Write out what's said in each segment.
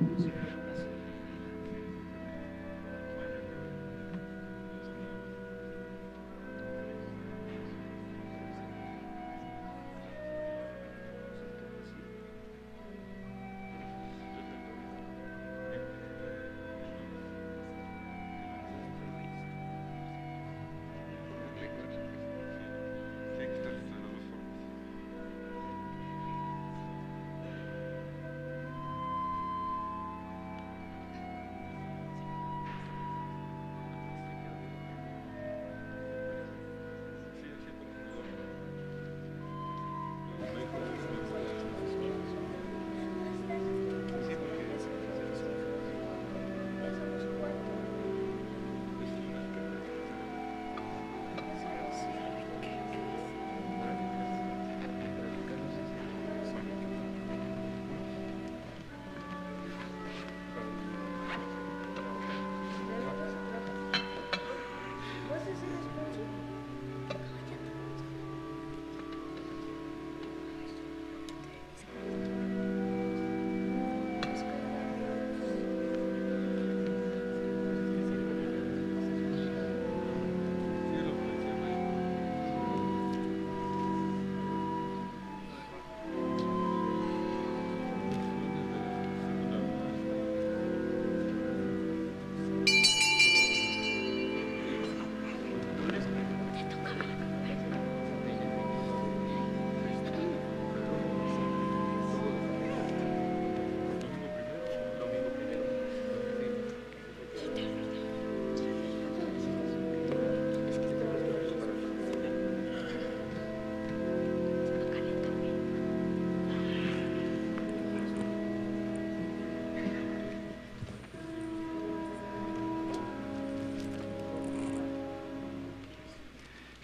music.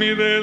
Mi dedo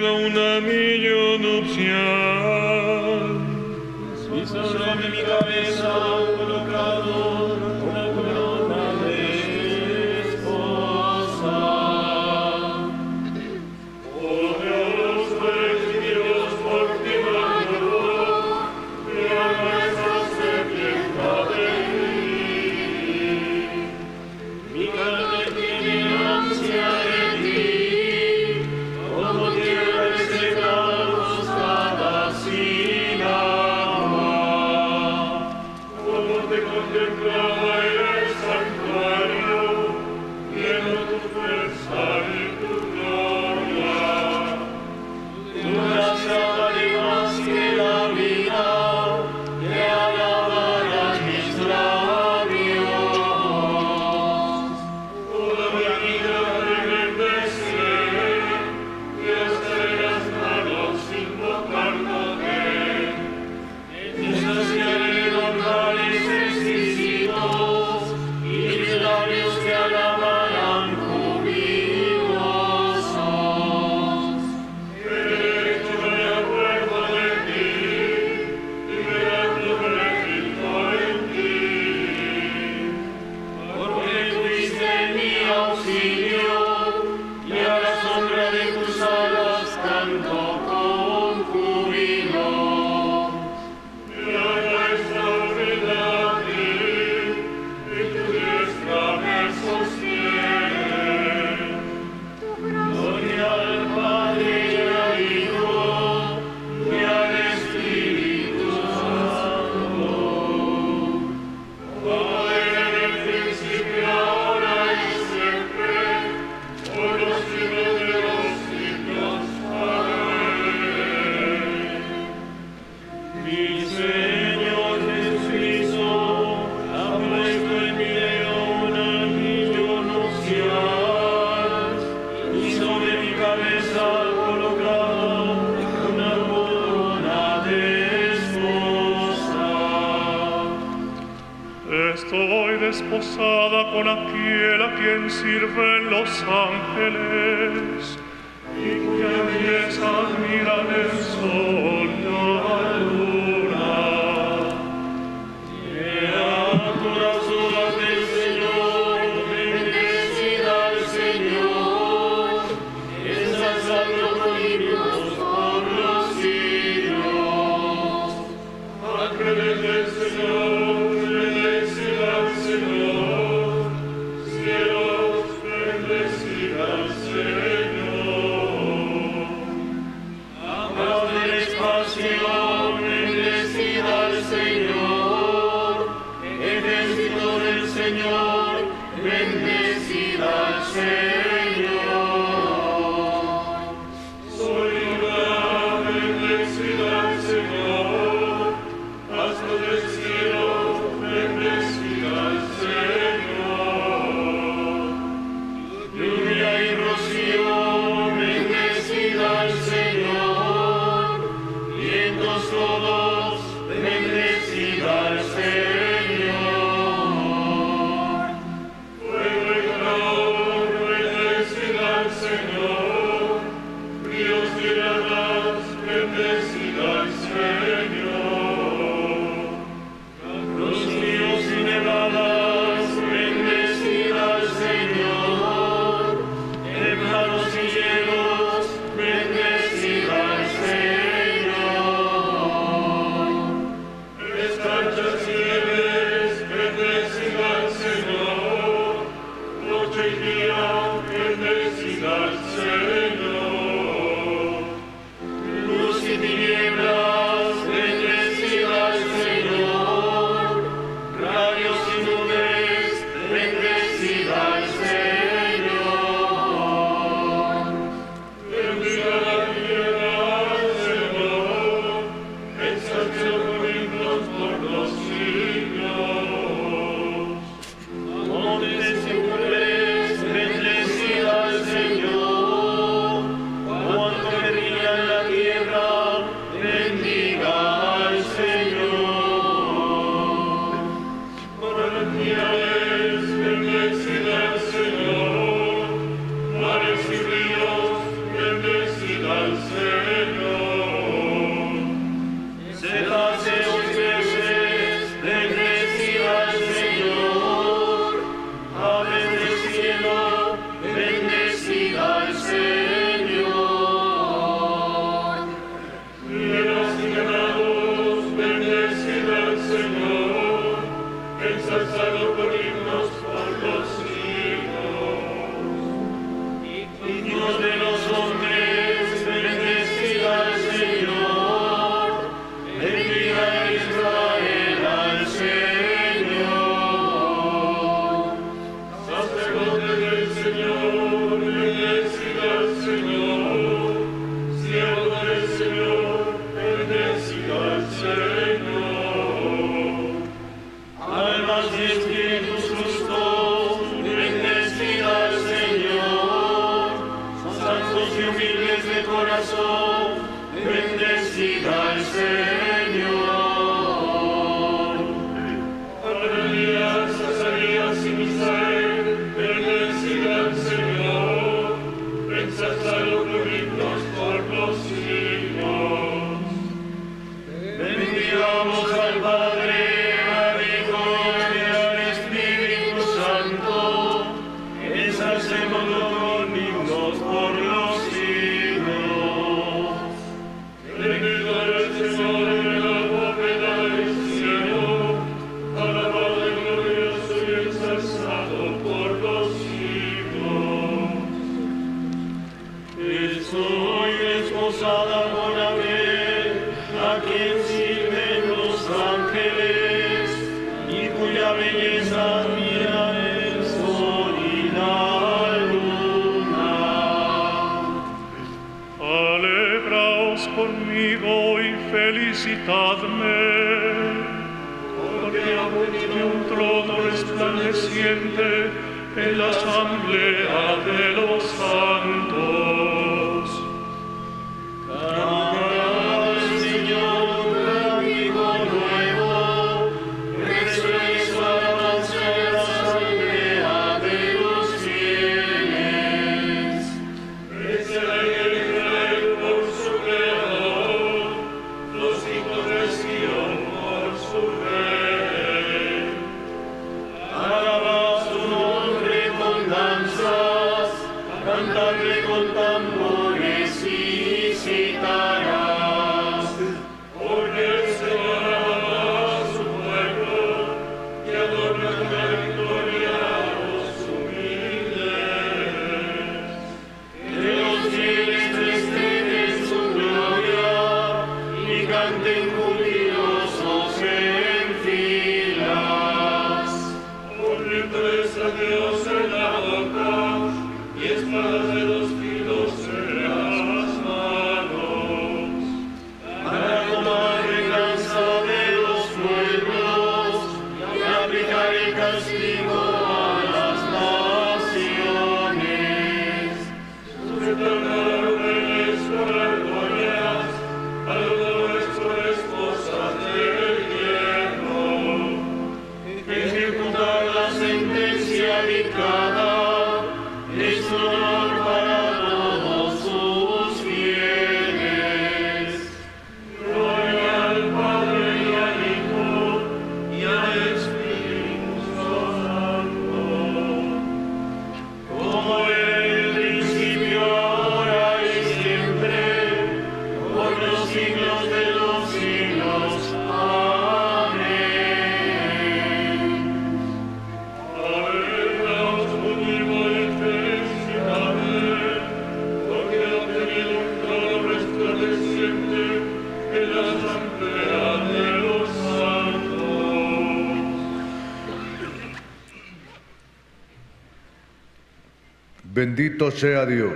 Bendito sea Dios,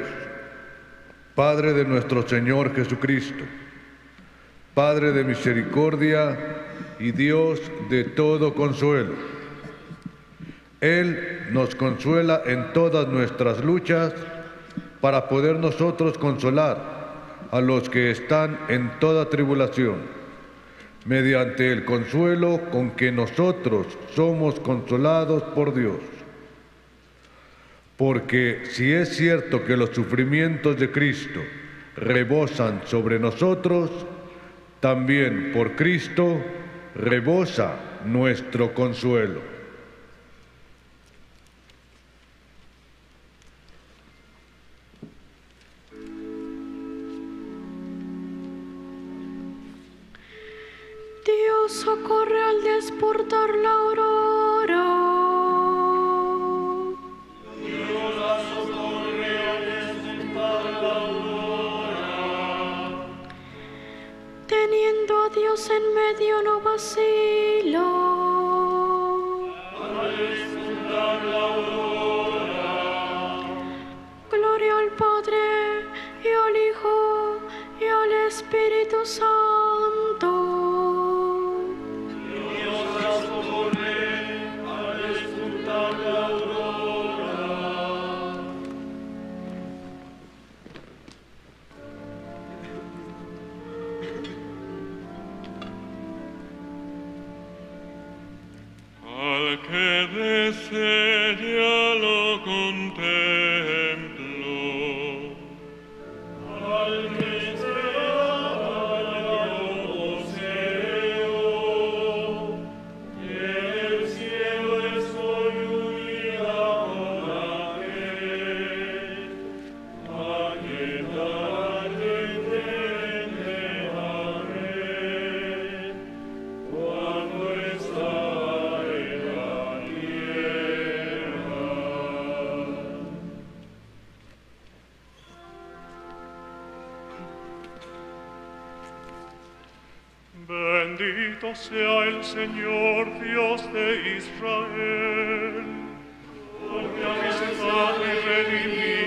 Padre de nuestro Señor Jesucristo, Padre de misericordia y Dios de todo consuelo. Él nos consuela en todas nuestras luchas para poder nosotros consolar a los que están en toda tribulación, mediante el consuelo con que nosotros somos consolados por Dios. Porque si es cierto que los sufrimientos de Cristo rebosan sobre nosotros, también por Cristo rebosa nuestro consuelo. Sea el Señor Dios de Israel, porque ha visitado y redimido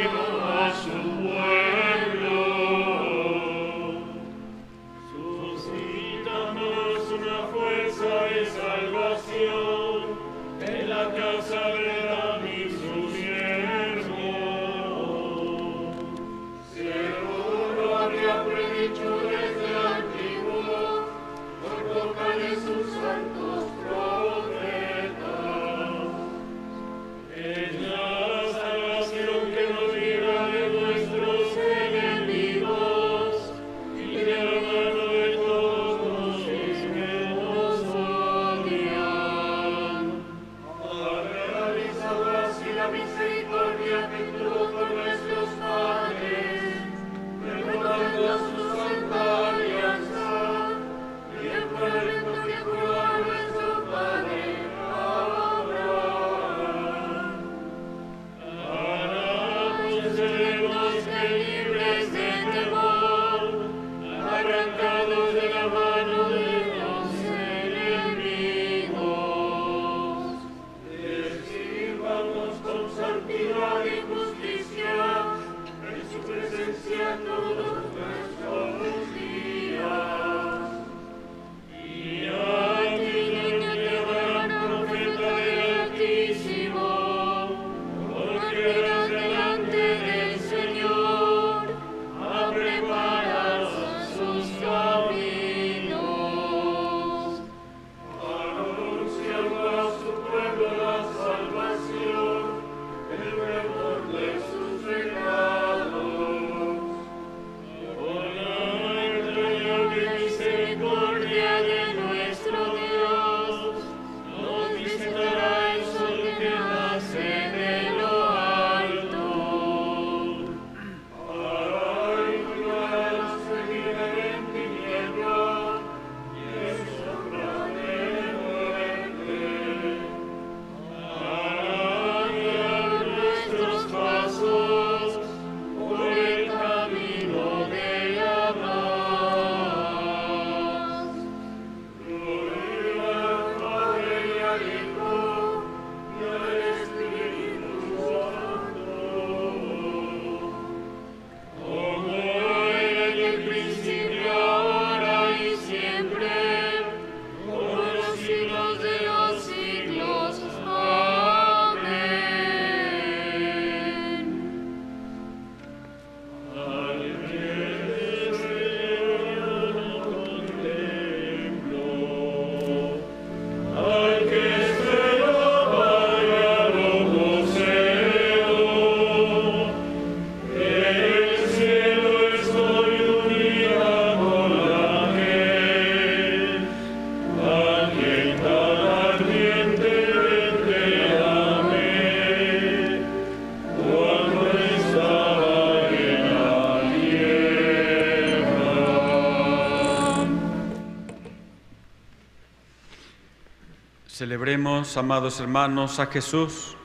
Amados hermanos, a Jesús,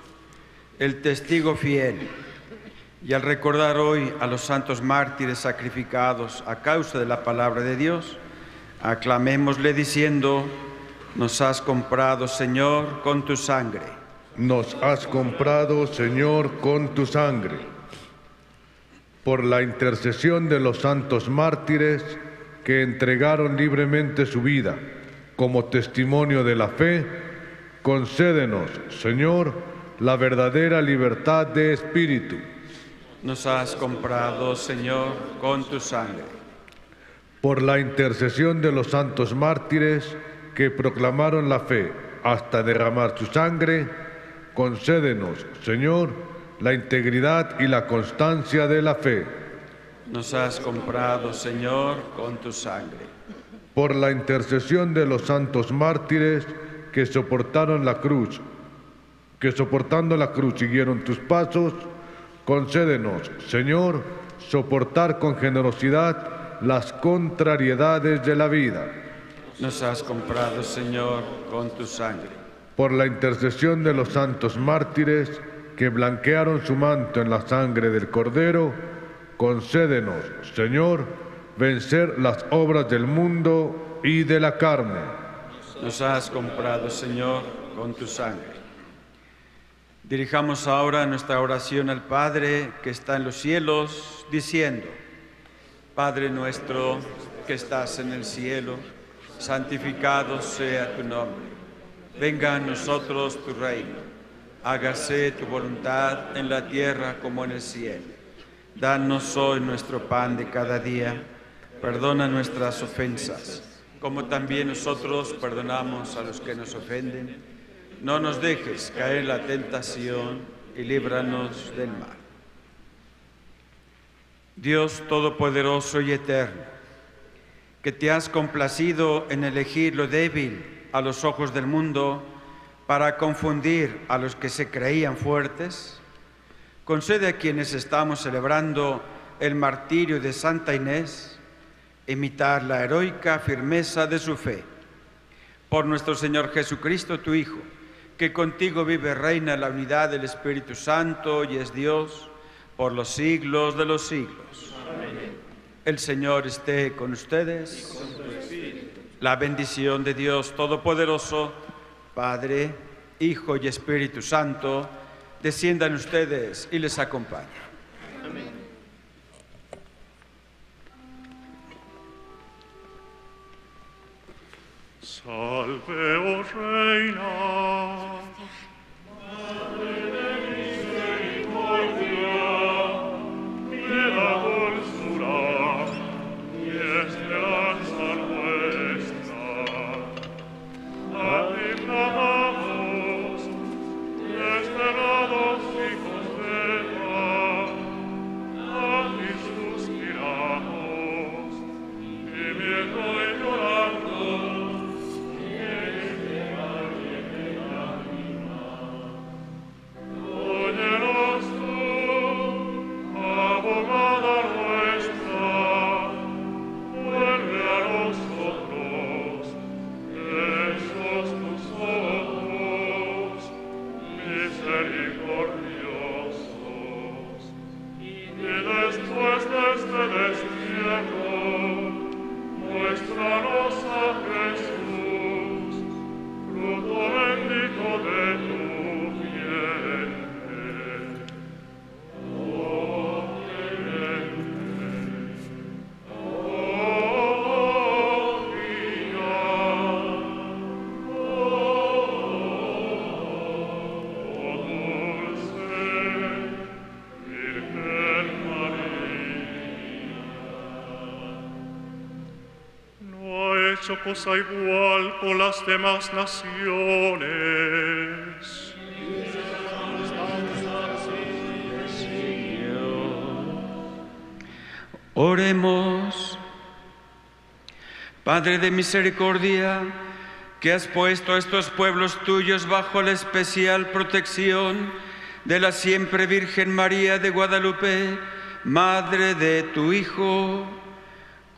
el testigo fiel, y al recordar hoy a los santos mártires sacrificados a causa de la palabra de Dios, aclamémosle diciendo, nos has comprado, Señor, con tu sangre. Nos has comprado, Señor, con tu sangre. Por la intercesión de los santos mártires que entregaron libremente su vida como testimonio de la fe, concédenos, Señor, la verdadera libertad de espíritu. Nos has comprado, Señor, con tu sangre. Por la intercesión de los santos mártires que proclamaron la fe hasta derramar su sangre, concédenos, Señor, la integridad y la constancia de la fe. Nos has comprado, Señor, con tu sangre. Por la intercesión de los santos mártires que soportaron la cruz, que soportando la cruz siguieron tus pasos, concédenos, Señor, soportar con generosidad las contrariedades de la vida. Nos has comprado, Señor, con tu sangre. Por la intercesión de los santos mártires que blanquearon su manto en la sangre del Cordero, concédenos, Señor, vencer las obras del mundo y de la carne. Nos has comprado, Señor, con tu sangre. Dirijamos ahora nuestra oración al Padre que está en los cielos, diciendo, Padre nuestro que estás en el cielo, santificado sea tu nombre. Venga a nosotros tu reino. Hágase tu voluntad en la tierra como en el cielo. Danos hoy nuestro pan de cada día. Perdona nuestras ofensas, como también nosotros perdonamos a los que nos ofenden. No nos dejes caer en la tentación y líbranos del mal. Dios Todopoderoso y Eterno, que te has complacido en elegir lo débil a los ojos del mundo para confundir a los que se creían fuertes, concede a quienes estamos celebrando el martirio de Santa Inés imitar la heroica firmeza de su fe. Por nuestro Señor Jesucristo, tu Hijo, que contigo vive, reina la unidad del Espíritu Santo y es Dios por los siglos de los siglos. El Señor esté con ustedes. La bendición de Dios Todopoderoso, Padre, Hijo y Espíritu Santo, desciendan ustedes y les acompañe. Salve, oh Reina. de la dulzura cosa igual con las demás naciones. Oremos. Padre de misericordia, que has puesto a estos pueblos tuyos bajo la especial protección de la siempre Virgen María de Guadalupe, Madre de tu Hijo,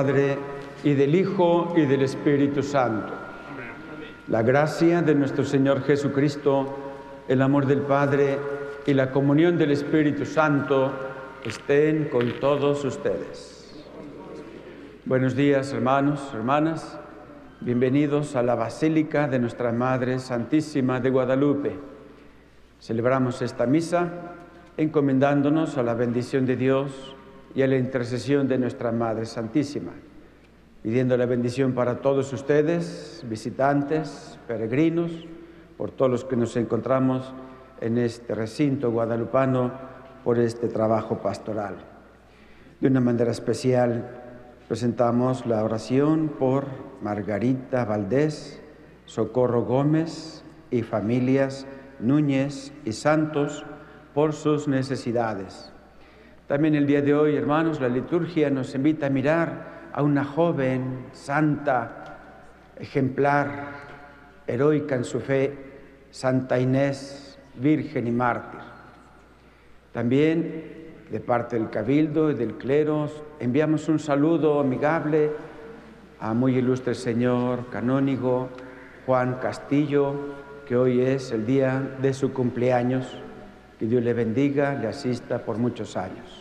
Padre, y del Hijo, y del Espíritu Santo. La gracia de nuestro Señor Jesucristo, el amor del Padre y la comunión del Espíritu Santo estén con todos ustedes. Buenos días, hermanos, hermanas. Bienvenidos a la Basílica de Nuestra Madre Santísima de Guadalupe. Celebramos esta misa encomendándonos a la bendición de Dios y a la intercesión de nuestra Madre Santísima, pidiendo la bendición para todos ustedes, visitantes, peregrinos, por todos los que nos encontramos en este recinto guadalupano por este trabajo pastoral. De una manera especial presentamos la oración por Margarita Valdés, Socorro Gómez y familias Núñez y Santos por sus necesidades. También el día de hoy, hermanos, la liturgia nos invita a mirar a una joven santa, ejemplar, heroica en su fe, Santa Inés, virgen y mártir. También de parte del Cabildo y del clero enviamos un saludo amigable a muy ilustre señor canónigo Juan Castillo, que hoy es el día de su cumpleaños. Que Dios le bendiga, le asista por muchos años.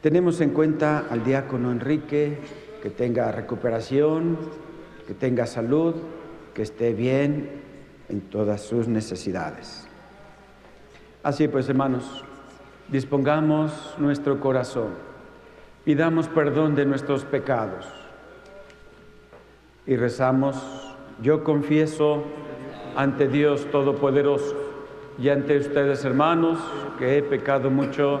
Tenemos en cuenta al diácono Enrique, que tenga recuperación, que tenga salud, que esté bien en todas sus necesidades. Así pues, hermanos, dispongamos nuestro corazón, pidamos perdón de nuestros pecados y rezamos, yo confieso ante Dios Todopoderoso y ante ustedes, hermanos, que he pecado mucho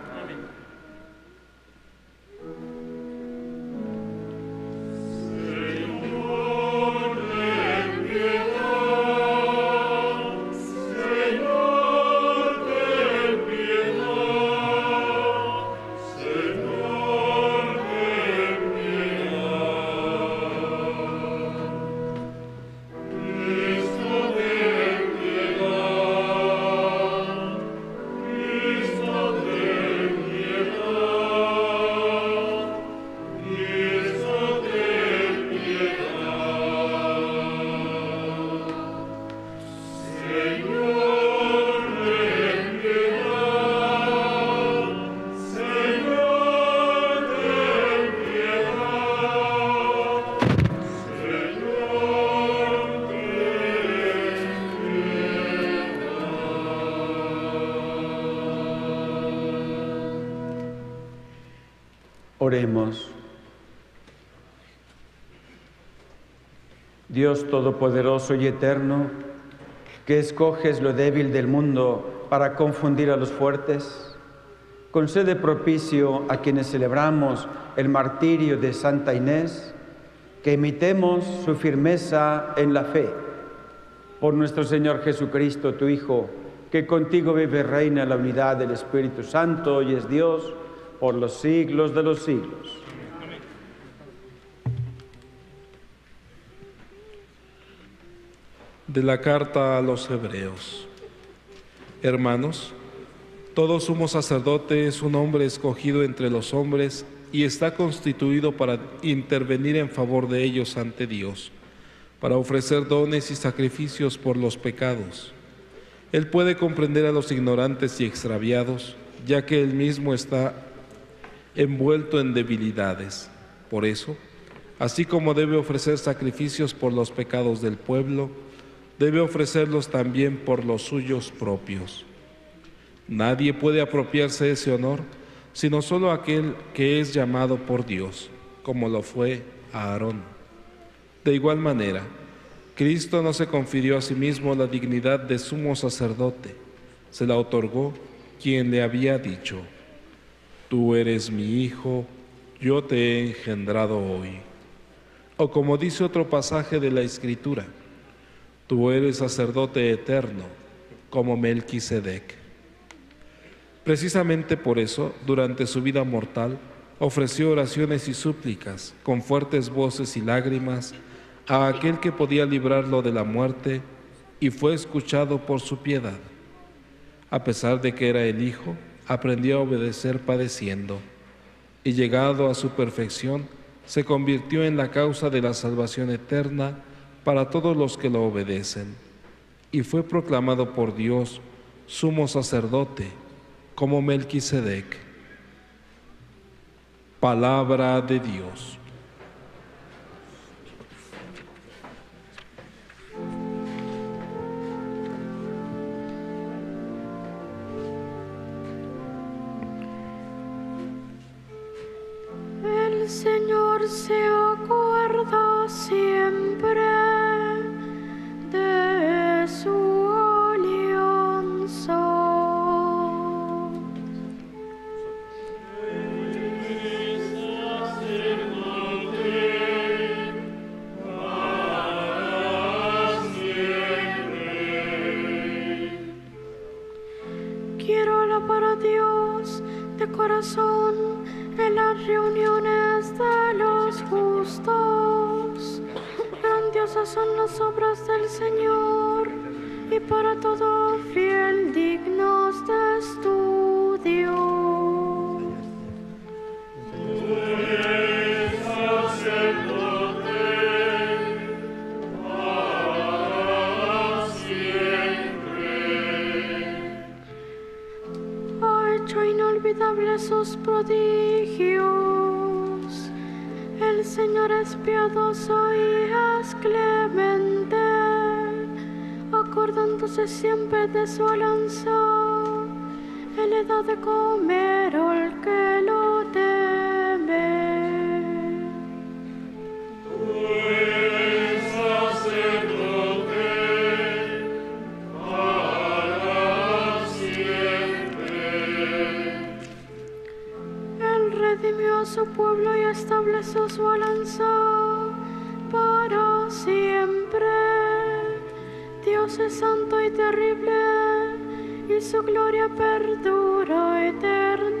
Dios Todopoderoso y Eterno, que escoges lo débil del mundo para confundir a los fuertes, concede propicio a quienes celebramos el martirio de Santa Inés, que imitemos su firmeza en la fe. Por nuestro Señor Jesucristo, tu Hijo, que contigo vive reina la unidad del Espíritu Santo y es Dios, por los siglos de los siglos. De la carta a los hebreos. Hermanos, todo sumo sacerdote es un hombre escogido entre los hombres y está constituido para intervenir en favor de ellos ante Dios, para ofrecer dones y sacrificios por los pecados. Él puede comprender a los ignorantes y extraviados, ya que él mismo está envuelto en debilidades. Por eso, así como debe ofrecer sacrificios por los pecados del pueblo, debe ofrecerlos también por los suyos propios. Nadie puede apropiarse de ese honor, sino solo aquel que es llamado por Dios, como lo fue Aarón. De igual manera, Cristo no se confirió a sí mismo la dignidad de sumo sacerdote, se la otorgó quien le había dicho, Tú eres mi hijo, yo te he engendrado hoy. O como dice otro pasaje de la Escritura, tú eres sacerdote eterno, como Melquisedec. Precisamente por eso, durante su vida mortal, ofreció oraciones y súplicas, con fuertes voces y lágrimas, a aquel que podía librarlo de la muerte, y fue escuchado por su piedad. A pesar de que era el Hijo, aprendió a obedecer padeciendo, y llegado a su perfección, se convirtió en la causa de la salvación eterna para todos los que lo obedecen, y fue proclamado por Dios sumo sacerdote, como Melquisedec. Palabra de Dios. Señor se acuerda siempre de su alianza. Quiero alabar a Dios de corazón en las reuniones de los justos. Grandiosas son las obras del Señor y para todo fiel dignos de estudio. Inolvidables sus prodigios. El Señor es piadoso y es clemente, acordándose siempre de su alianza. Él le da de comer al que lo estableció su alianza para siempre. Dios es santo y terrible y su gloria perdura eternamente.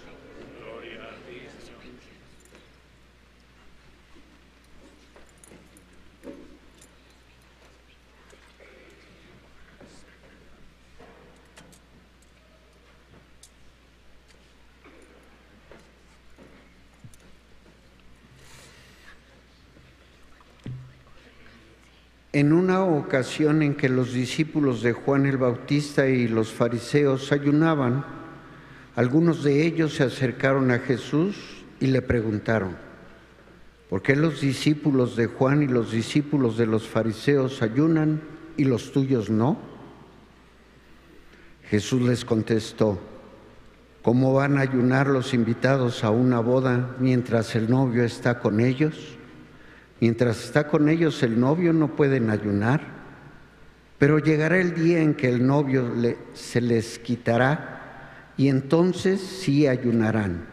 Ocasión en que los discípulos de Juan el Bautista y los fariseos ayunaban, algunos de ellos se acercaron a Jesús y le preguntaron, ¿por qué los discípulos de Juan y los discípulos de los fariseos ayunan y los tuyos no? Jesús les contestó, ¿cómo van a ayunar los invitados a una boda mientras el novio está con ellos? Mientras está con ellos el novio no pueden ayunar, pero llegará el día en que el novio se les quitará y entonces sí ayunarán.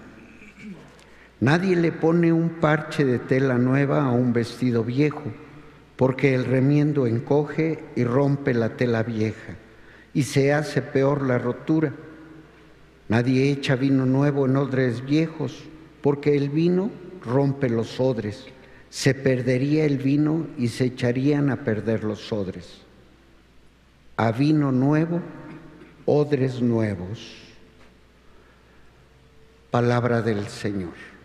Nadie le pone un parche de tela nueva a un vestido viejo, porque el remiendo encoge y rompe la tela vieja, y se hace peor la rotura. Nadie echa vino nuevo en odres viejos, porque el vino rompe los odres se perdería el vino y se echarían a perder los odres. A vino nuevo, odres nuevos. Palabra del Señor.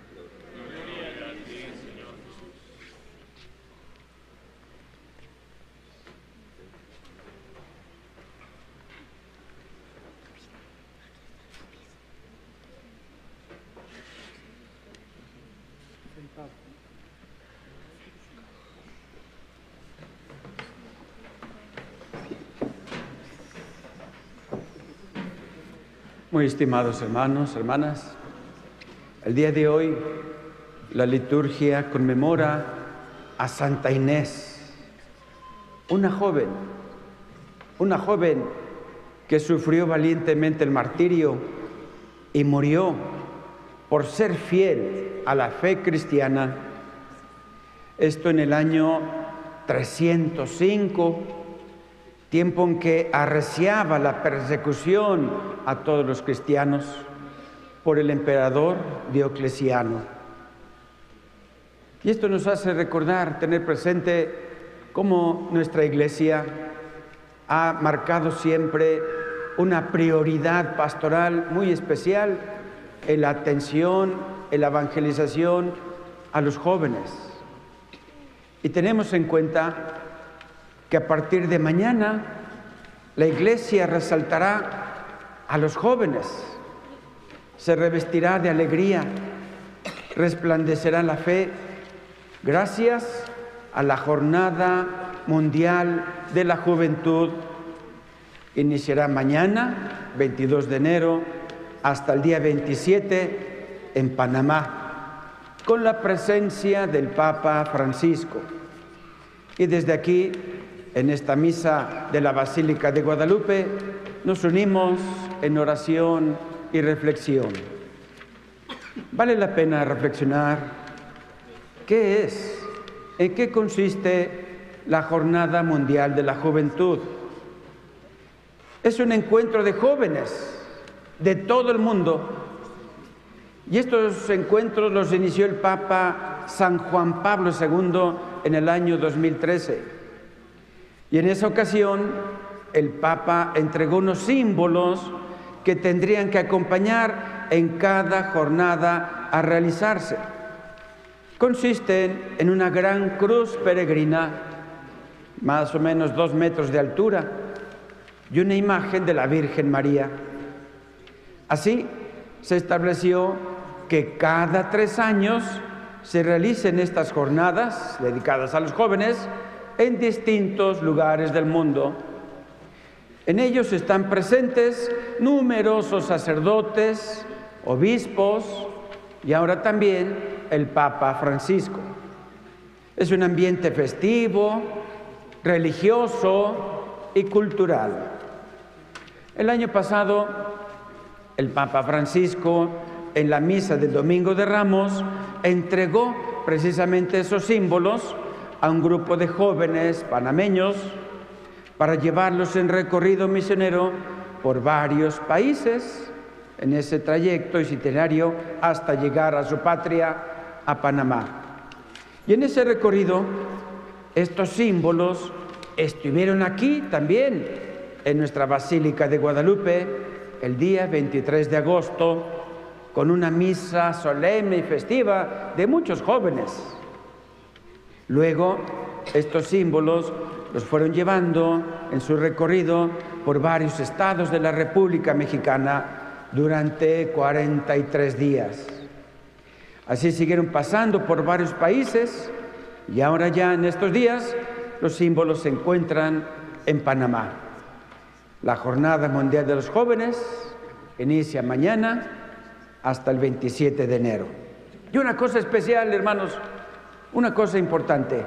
Muy estimados hermanos, hermanas, el día de hoy la liturgia conmemora a Santa Inés, una joven, una joven que sufrió valientemente el martirio y murió por ser fiel a la fe cristiana. Esto en el año 305 tiempo en que arreciaba la persecución a todos los cristianos por el emperador Diocleciano. Y esto nos hace recordar, tener presente cómo nuestra iglesia ha marcado siempre una prioridad pastoral muy especial en la atención, en la evangelización a los jóvenes. Y tenemos en cuenta que a partir de mañana la iglesia resaltará a los jóvenes, se revestirá de alegría, resplandecerá la fe, gracias a la Jornada Mundial de la Juventud. Iniciará mañana, 22 de enero, hasta el día 27 en Panamá, con la presencia del Papa Francisco. Y desde aquí en esta misa de la Basílica de Guadalupe, nos unimos en oración y reflexión. Vale la pena reflexionar qué es, en qué consiste la Jornada Mundial de la Juventud. Es un encuentro de jóvenes de todo el mundo. Y estos encuentros los inició el Papa San Juan Pablo II en el año 2013. Y en esa ocasión el Papa entregó unos símbolos que tendrían que acompañar en cada jornada a realizarse. Consisten en una gran cruz peregrina, más o menos dos metros de altura, y una imagen de la Virgen María. Así se estableció que cada tres años se realicen estas jornadas dedicadas a los jóvenes en distintos lugares del mundo. En ellos están presentes numerosos sacerdotes, obispos y ahora también el Papa Francisco. Es un ambiente festivo, religioso y cultural. El año pasado, el Papa Francisco, en la misa del Domingo de Ramos, entregó precisamente esos símbolos a un grupo de jóvenes panameños para llevarlos en recorrido misionero por varios países en ese trayecto itinerario hasta llegar a su patria, a Panamá. Y en ese recorrido, estos símbolos estuvieron aquí también, en nuestra Basílica de Guadalupe, el día 23 de agosto, con una misa solemne y festiva de muchos jóvenes Luego, estos símbolos los fueron llevando en su recorrido por varios estados de la República Mexicana durante 43 días. Así siguieron pasando por varios países y ahora ya en estos días los símbolos se encuentran en Panamá. La Jornada Mundial de los Jóvenes inicia mañana hasta el 27 de enero. Y una cosa especial, hermanos, una cosa importante.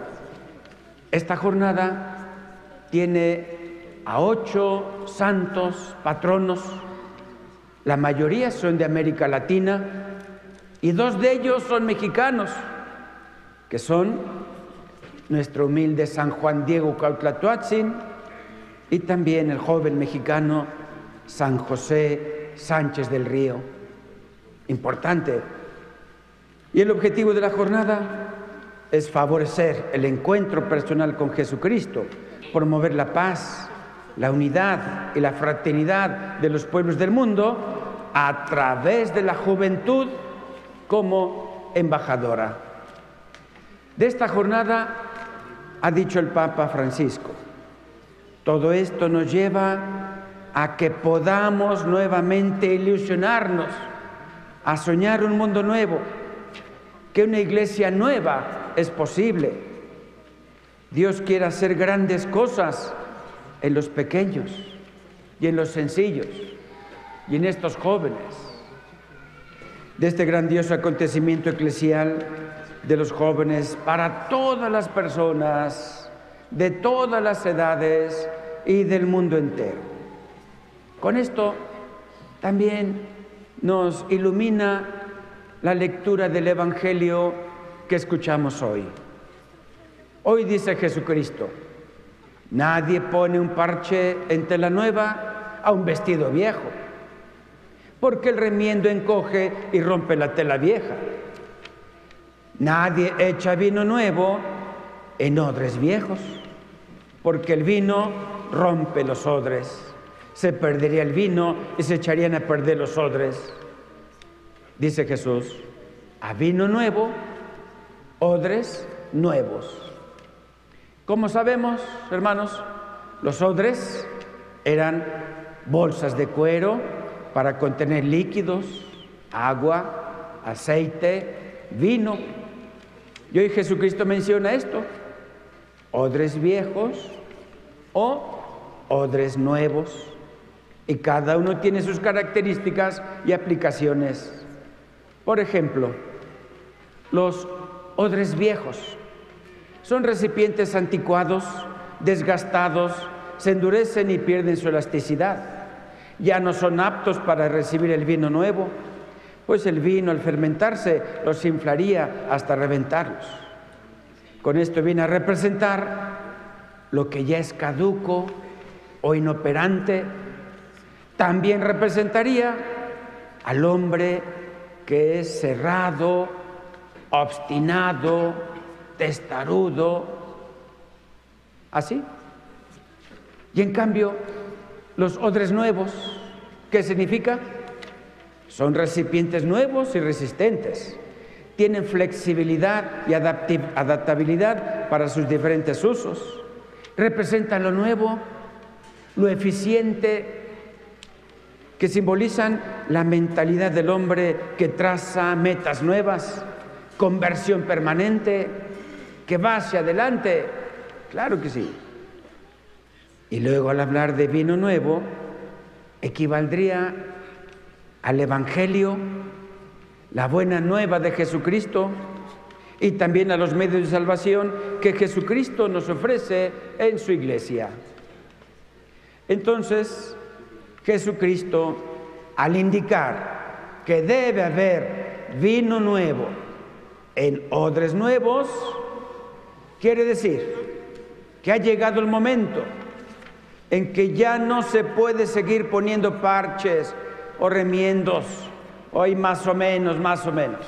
Esta jornada tiene a ocho santos patronos, la mayoría son de América Latina y dos de ellos son mexicanos, que son nuestro humilde San Juan Diego Cautlatuatzin y también el joven mexicano San José Sánchez del Río. Importante. Y el objetivo de la jornada es favorecer el encuentro personal con Jesucristo, promover la paz, la unidad y la fraternidad de los pueblos del mundo a través de la juventud como embajadora. De esta jornada ha dicho el Papa Francisco, todo esto nos lleva a que podamos nuevamente ilusionarnos, a soñar un mundo nuevo, que una iglesia nueva es posible. Dios quiere hacer grandes cosas en los pequeños y en los sencillos y en estos jóvenes. De este grandioso acontecimiento eclesial de los jóvenes para todas las personas, de todas las edades y del mundo entero. Con esto también nos ilumina la lectura del Evangelio que escuchamos hoy. Hoy dice Jesucristo, nadie pone un parche en tela nueva a un vestido viejo, porque el remiendo encoge y rompe la tela vieja. Nadie echa vino nuevo en odres viejos, porque el vino rompe los odres. Se perdería el vino y se echarían a perder los odres. Dice Jesús, a vino nuevo, odres nuevos. Como sabemos, hermanos, los odres eran bolsas de cuero para contener líquidos, agua, aceite, vino. Y hoy Jesucristo menciona esto, odres viejos o odres nuevos. Y cada uno tiene sus características y aplicaciones. Por ejemplo, los odres viejos son recipientes anticuados, desgastados, se endurecen y pierden su elasticidad. Ya no son aptos para recibir el vino nuevo, pues el vino al fermentarse los inflaría hasta reventarlos. Con esto viene a representar lo que ya es caduco o inoperante. También representaría al hombre que es cerrado, obstinado, testarudo, así. Y en cambio, los odres nuevos, ¿qué significa? Son recipientes nuevos y resistentes. Tienen flexibilidad y adaptabilidad para sus diferentes usos. Representan lo nuevo, lo eficiente, que simbolizan la mentalidad del hombre que traza metas nuevas, conversión permanente, que va hacia adelante. Claro que sí. Y luego al hablar de vino nuevo, equivaldría al Evangelio, la buena nueva de Jesucristo y también a los medios de salvación que Jesucristo nos ofrece en su iglesia. Entonces, Jesucristo, al indicar que debe haber vino nuevo en odres nuevos, quiere decir que ha llegado el momento en que ya no se puede seguir poniendo parches o remiendos, hoy más o menos, más o menos.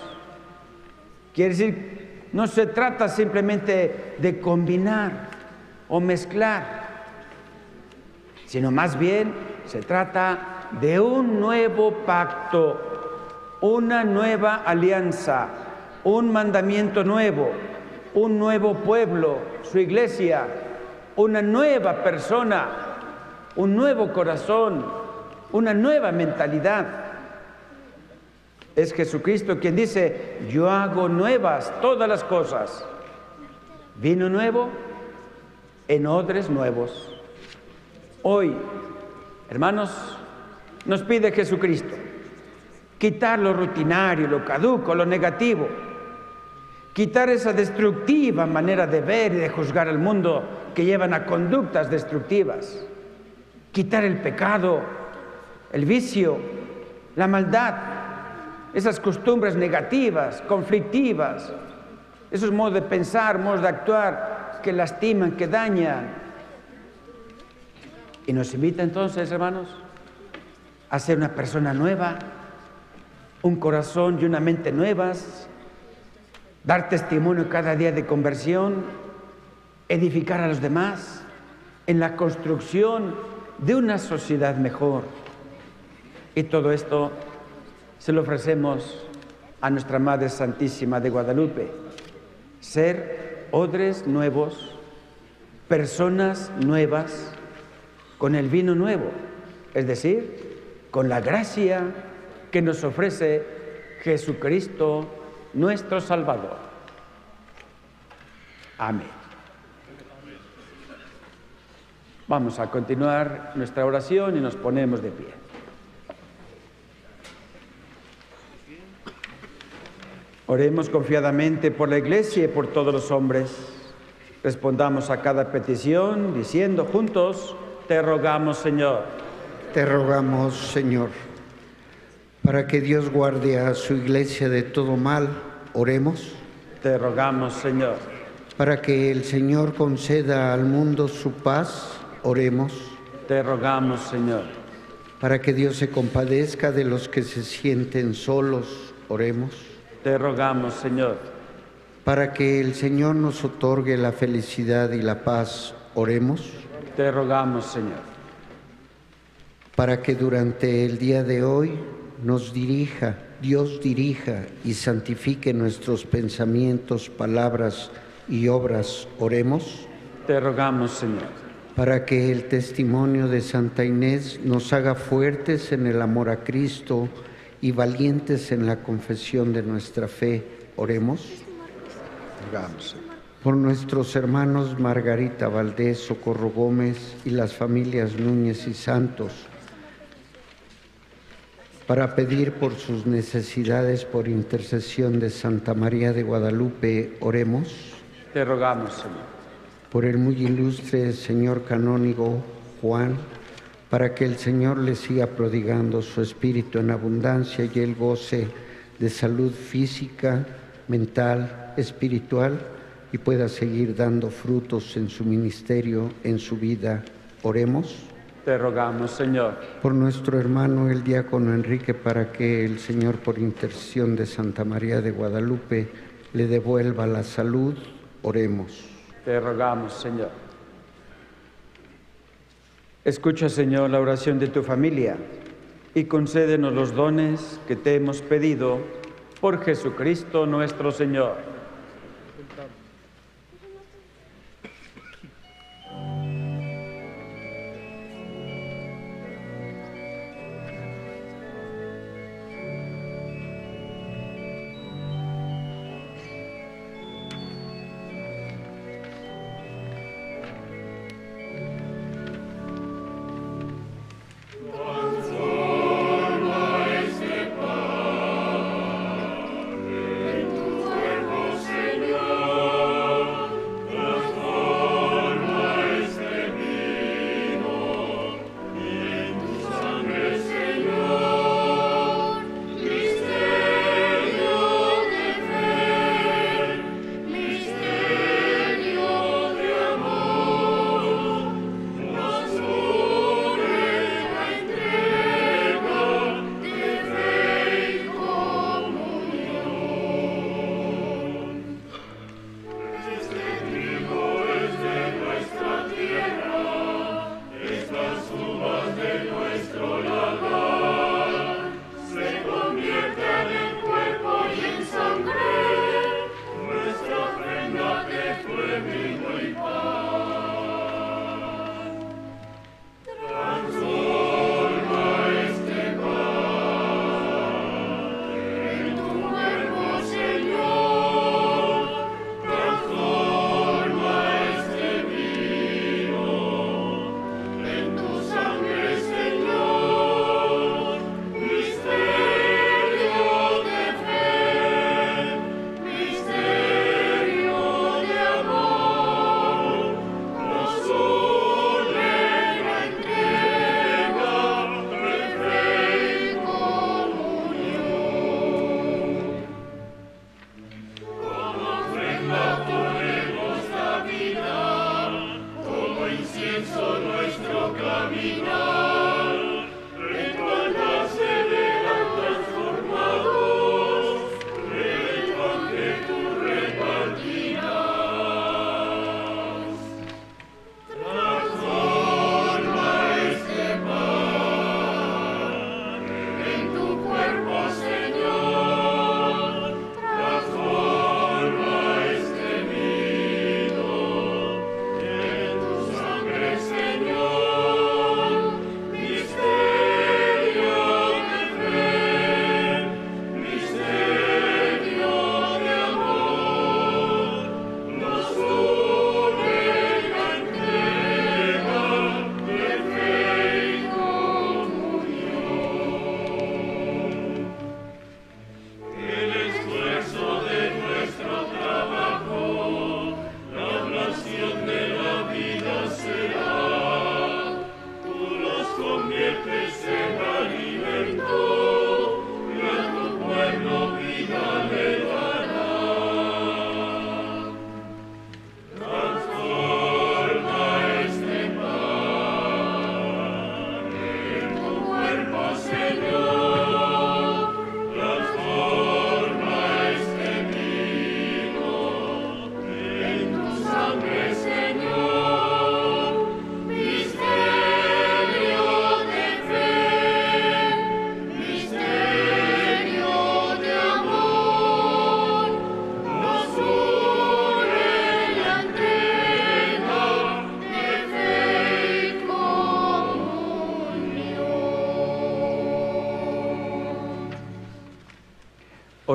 Quiere decir, no se trata simplemente de combinar o mezclar, sino más bien se trata de un nuevo pacto, una nueva alianza, un mandamiento nuevo, un nuevo pueblo, su iglesia, una nueva persona, un nuevo corazón, una nueva mentalidad. Es Jesucristo quien dice, yo hago nuevas todas las cosas. Vino nuevo en odres nuevos. Hoy, hermanos, nos pide Jesucristo quitar lo rutinario, lo caduco, lo negativo, quitar esa destructiva manera de ver y de juzgar al mundo que llevan a conductas destructivas, quitar el pecado, el vicio, la maldad, esas costumbres negativas, conflictivas, esos modos de pensar, modos de actuar que lastiman, que dañan. Y nos invita entonces, hermanos, a ser una persona nueva, un corazón y una mente nuevas, dar testimonio cada día de conversión, edificar a los demás en la construcción de una sociedad mejor. Y todo esto se lo ofrecemos a nuestra Madre Santísima de Guadalupe. Ser odres nuevos, personas nuevas, con el vino nuevo, es decir, con la gracia que nos ofrece Jesucristo nuestro Salvador. Amén. Vamos a continuar nuestra oración y nos ponemos de pie. Oremos confiadamente por la Iglesia y por todos los hombres. Respondamos a cada petición diciendo juntos, te rogamos Señor. Te rogamos Señor para que Dios guarde a su iglesia de todo mal, oremos. Te rogamos, Señor. Para que el Señor conceda al mundo su paz, oremos. Te rogamos, Señor. Para que Dios se compadezca de los que se sienten solos, oremos. Te rogamos, Señor. Para que el Señor nos otorgue la felicidad y la paz, oremos. Te rogamos, Señor. Para que durante el día de hoy nos dirija, Dios dirija y santifique nuestros pensamientos, palabras y obras. Oremos. Te rogamos, Señor. Para que el testimonio de Santa Inés nos haga fuertes en el amor a Cristo y valientes en la confesión de nuestra fe. Oremos. Por nuestros hermanos Margarita Valdés, Socorro Gómez y las familias Núñez y Santos para pedir por sus necesidades por intercesión de Santa María de Guadalupe, oremos. Te rogamos, Señor. Por el muy ilustre señor canónigo Juan, para que el Señor le siga prodigando su espíritu en abundancia y él goce de salud física, mental, espiritual y pueda seguir dando frutos en su ministerio, en su vida. Oremos. Te rogamos, Señor. Por nuestro hermano el diácono Enrique, para que el Señor, por intercesión de Santa María de Guadalupe, le devuelva la salud, oremos. Te rogamos, Señor. Escucha, Señor, la oración de tu familia y concédenos los dones que te hemos pedido por Jesucristo nuestro Señor.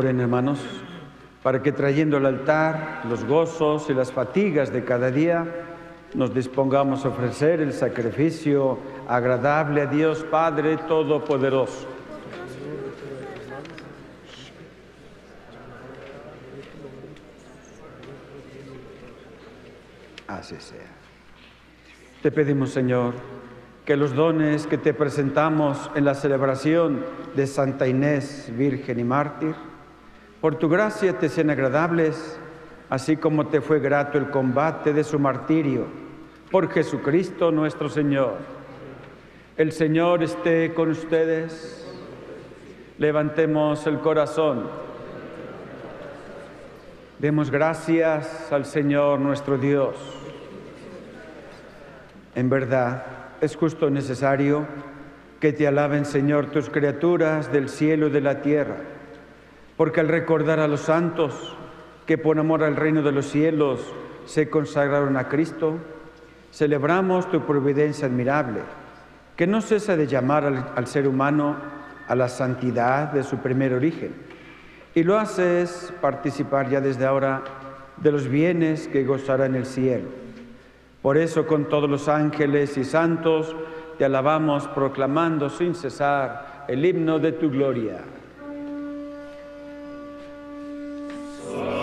Oren hermanos, para que trayendo al altar los gozos y las fatigas de cada día, nos dispongamos a ofrecer el sacrificio agradable a Dios Padre Todopoderoso. Así sea. Te pedimos, Señor, que los dones que te presentamos en la celebración de Santa Inés, Virgen y Mártir, por tu gracia te sean agradables, así como te fue grato el combate de su martirio, por Jesucristo nuestro Señor. El Señor esté con ustedes. Levantemos el corazón. Demos gracias al Señor nuestro Dios. En verdad, es justo y necesario que te alaben, Señor, tus criaturas del cielo y de la tierra, porque al recordar a los santos que por amor al reino de los cielos se consagraron a Cristo, celebramos tu providencia admirable, que no cesa de llamar al, ser humano a la santidad de su primer origen, y lo haces participar ya desde ahora de los bienes que gozará en el cielo. Por eso con todos los ángeles y santos te alabamos proclamando sin cesar el himno de tu gloria. Oh.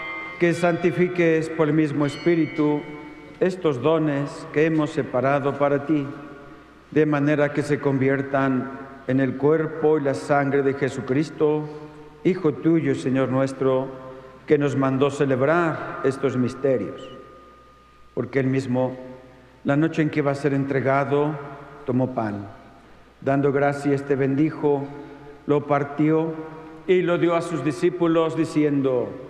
que santifiques por el mismo Espíritu estos dones que hemos separado para ti, de manera que se conviertan en el cuerpo y la sangre de Jesucristo, Hijo tuyo, Señor nuestro, que nos mandó celebrar estos misterios. Porque él mismo, la noche en que va a ser entregado, tomó pan. Dando gracias, te bendijo, lo partió y lo dio a sus discípulos diciendo,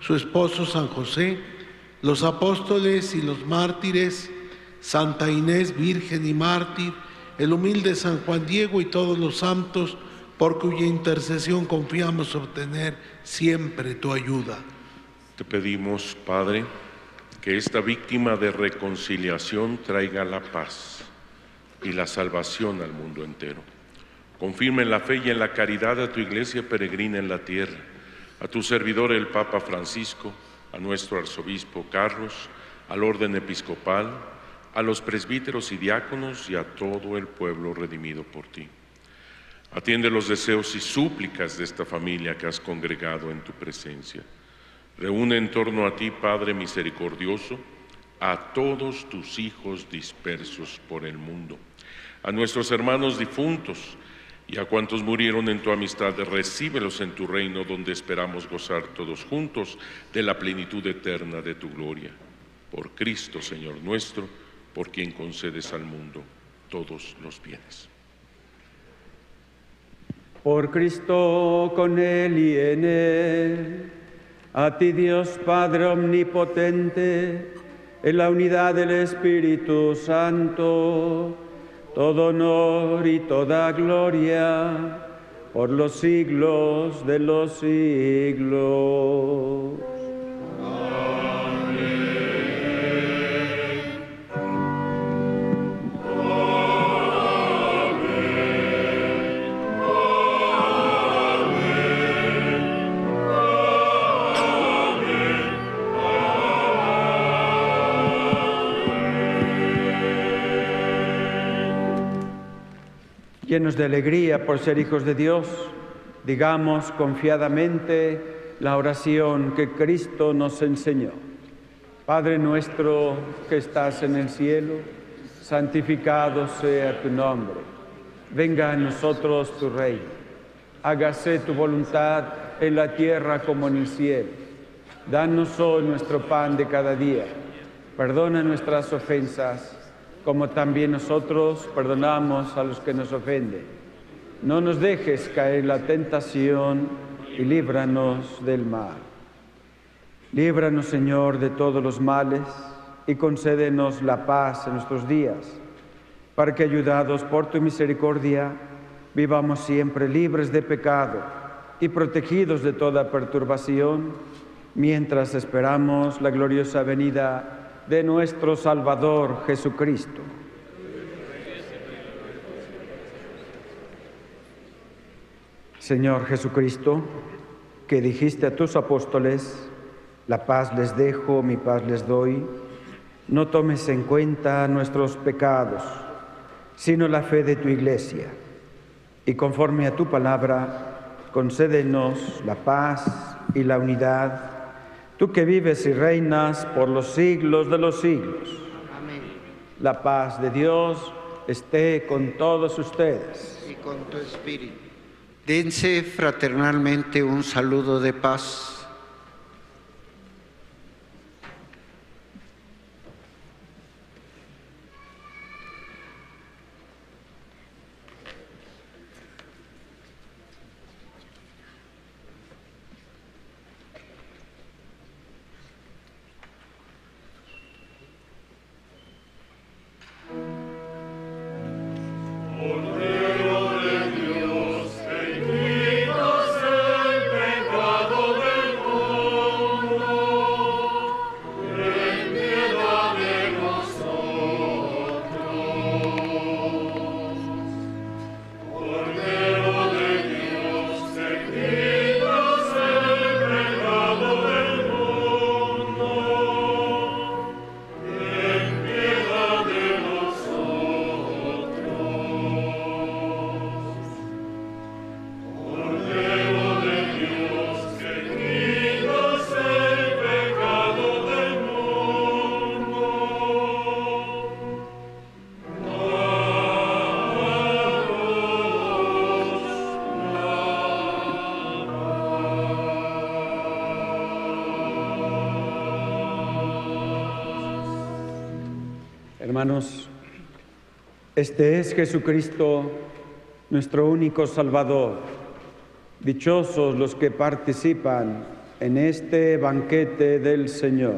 su esposo San José, los apóstoles y los mártires, Santa Inés, Virgen y mártir, el humilde San Juan Diego y todos los santos, por cuya intercesión confiamos obtener siempre tu ayuda. Te pedimos, Padre, que esta víctima de reconciliación traiga la paz y la salvación al mundo entero. Confirma en la fe y en la caridad a tu iglesia peregrina en la tierra, a tu servidor el Papa Francisco, a nuestro arzobispo Carlos, al orden episcopal, a los presbíteros y diáconos y a todo el pueblo redimido por ti. Atiende los deseos y súplicas de esta familia que has congregado en tu presencia. Reúne en torno a ti, Padre misericordioso, a todos tus hijos dispersos por el mundo, a nuestros hermanos difuntos y a cuantos murieron en tu amistad, recíbelos en tu reino donde esperamos gozar todos juntos de la plenitud eterna de tu gloria. Por Cristo, Señor nuestro, por quien concedes al mundo todos los bienes. Por Cristo, con Él y en Él, a ti Dios Padre Omnipotente, en la unidad del Espíritu Santo, todo honor y toda gloria por los siglos de los siglos. Llenos de alegría por ser hijos de Dios, digamos confiadamente la oración que Cristo nos enseñó. Padre nuestro que estás en el cielo, santificado sea tu nombre. Venga a nosotros tu reino. Hágase tu voluntad en la tierra como en el cielo. Danos hoy nuestro pan de cada día. Perdona nuestras ofensas como también nosotros perdonamos a los que nos ofenden. No nos dejes caer en la tentación y líbranos del mal. Líbranos, Señor, de todos los males y concédenos la paz en nuestros días, para que, ayudados por tu misericordia, vivamos siempre libres de pecado y protegidos de toda perturbación, mientras esperamos la gloriosa venida de nuestro Salvador Jesucristo. Señor Jesucristo, que dijiste a tus apóstoles, la paz les dejo, mi paz les doy, no tomes en cuenta nuestros pecados, sino la fe de tu iglesia. Y conforme a tu palabra, concédenos la paz y la unidad tú que vives y reinas por los siglos de los siglos. Amén. La paz de Dios esté con todos ustedes. Y con tu espíritu. Dense fraternalmente un saludo de paz. Hermanos, este es Jesucristo, nuestro único Salvador. Dichosos los que participan en este banquete del Señor.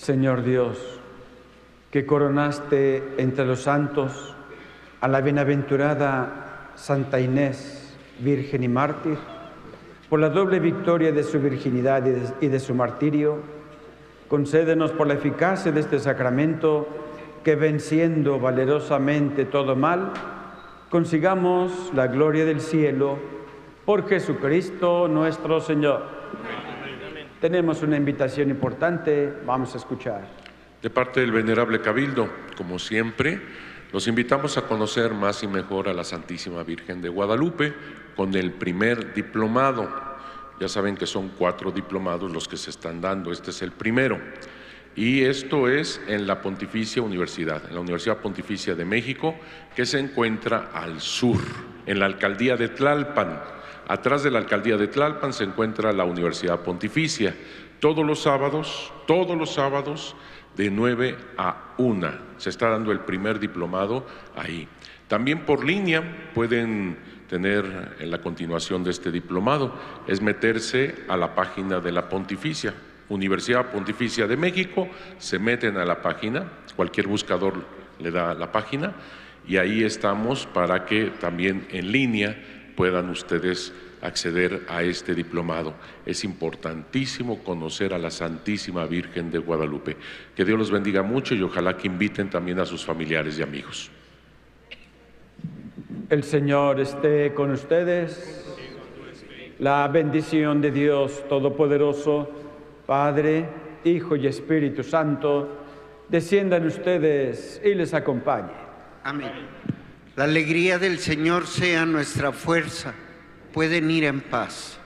Señor Dios, que coronaste entre los santos a la bienaventurada Santa Inés, Virgen y Mártir, por la doble victoria de su virginidad y de, su martirio, concédenos por la eficacia de este sacramento que venciendo valerosamente todo mal, consigamos la gloria del cielo por Jesucristo nuestro Señor. Tenemos una invitación importante, vamos a escuchar. De parte del Venerable Cabildo, como siempre, los invitamos a conocer más y mejor a la Santísima Virgen de Guadalupe con el primer diplomado. Ya saben que son cuatro diplomados los que se están dando, este es el primero. Y esto es en la Pontificia Universidad, en la Universidad Pontificia de México, que se encuentra al sur, en la alcaldía de Tlalpan. Atrás de la alcaldía de Tlalpan se encuentra la Universidad Pontificia. Todos los sábados, todos los sábados, de 9 a 1. Se está dando el primer diplomado ahí. También por línea pueden tener en la continuación de este diplomado, es meterse a la página de la Pontificia, Universidad Pontificia de México, se meten a la página, cualquier buscador le da la página y ahí estamos para que también en línea puedan ustedes acceder a este diplomado. Es importantísimo conocer a la Santísima Virgen de Guadalupe. Que Dios los bendiga mucho y ojalá que inviten también a sus familiares y amigos. El Señor esté con ustedes. La bendición de Dios Todopoderoso, Padre, Hijo y Espíritu Santo, desciendan ustedes y les acompañe. Amén. La alegría del Señor sea nuestra fuerza. Pueden ir en paz.